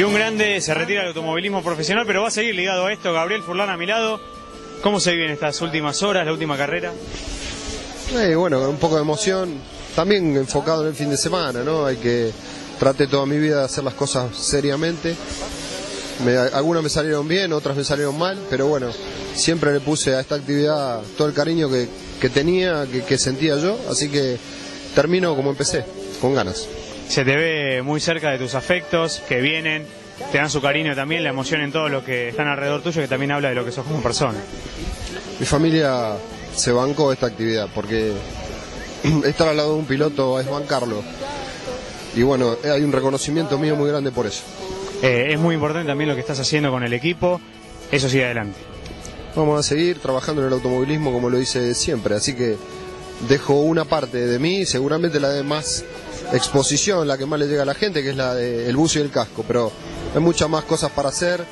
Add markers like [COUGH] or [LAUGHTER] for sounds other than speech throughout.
Y un grande se retira del automovilismo profesional, pero va a seguir ligado a esto. Gabriel Furlan a mi lado. ¿Cómo se viven estas últimas horas, la última carrera? Eh, bueno, un poco de emoción, también enfocado en el fin de semana, ¿no? Hay que traté toda mi vida de hacer las cosas seriamente. Me- algunas me salieron bien, otras me salieron mal, pero bueno, siempre le puse a esta actividad todo el cariño que, que tenía, que, que sentía yo, así que termino como empecé, con ganas. Se te ve muy cerca de tus afectos, que vienen, te dan su cariño también, la emoción en todos los que están alrededor tuyo, que también habla de lo que sos como persona. Mi familia se bancó esta actividad porque [CLEARS THROAT] estar al lado de un piloto es bancarlo. Y bueno, hay un reconocimiento mío muy grande por eso. Eh, es muy importante también lo que estás haciendo con el equipo, eso sigue adelante. Vamos a seguir trabajando en el automovilismo como lo hice siempre, así que dejo una parte de mí, seguramente la de más exposición, la que más le llega a la gente, que es la del buzo y el casco, pero hay muchas más cosas para hacer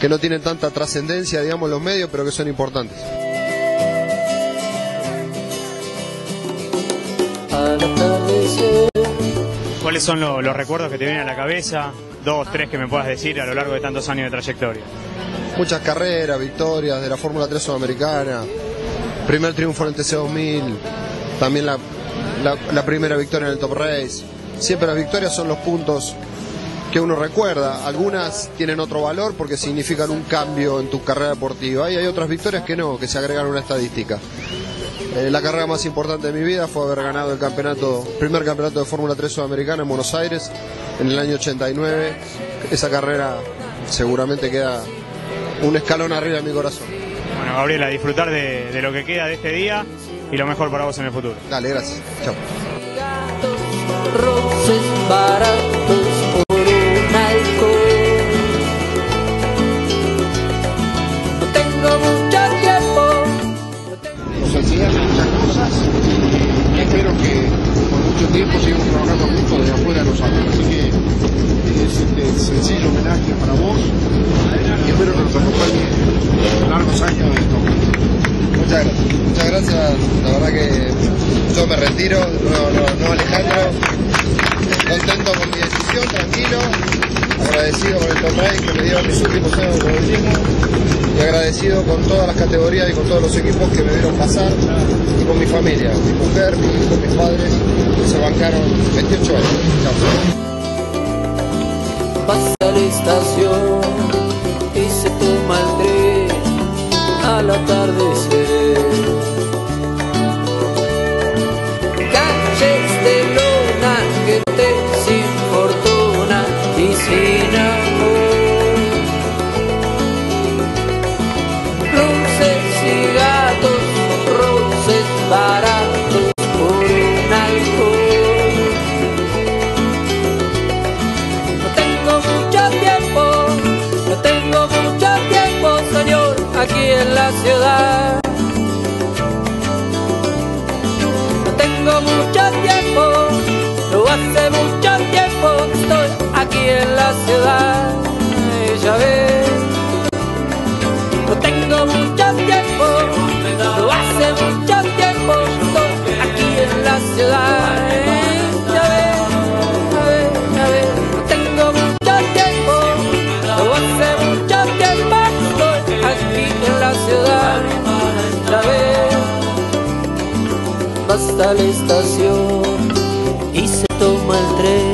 que no tienen tanta trascendencia, digamos, los medios, pero que son importantes. ¿Cuáles son lo- los recuerdos que te vienen a la cabeza? Dos, tres que me puedas decir a lo largo de tantos años de trayectoria. Muchas carreras, victorias de la Fórmula 3 sudamericana, primer triunfo en el TC2000, también la, la- la primera victoria en el Top Race. Siempre las victorias son los puntos que uno recuerda. Algunas tienen otro valor porque significan un cambio en tu carrera deportiva y hay otras victorias que no, que se agregan a una estadística. Eh, la carrera más importante de mi vida fue haber ganado el campeonato, primer campeonato de Fórmula 3 sudamericana en Buenos Aires en el año 89. Esa carrera seguramente queda un escalón arriba de mi corazón. Bueno, Gabriela, disfrutar de, de lo que queda de este día y lo mejor para vos en el futuro. Dale, gracias. Chao. Este homenaje para vos y espero que nos acompañe largos años de esto. Muchas gracias. Muchas gracias. La verdad que yo me retiro. No, no, no Alejandro. Contento con mi decisión, tranquilo. Agradecido con el torneo que me dio mis últimos años de automovilismo. Y agradecido con todas las categorías y con todos los equipos que me vieron pasar. Y con mi familia, mi mujer, mi hijo, mis padres, que se bancaron 28 años. Chao. Estación y se toma el tren al atardecer. Mucho tiempo, no hace basta la estación y se toma el tren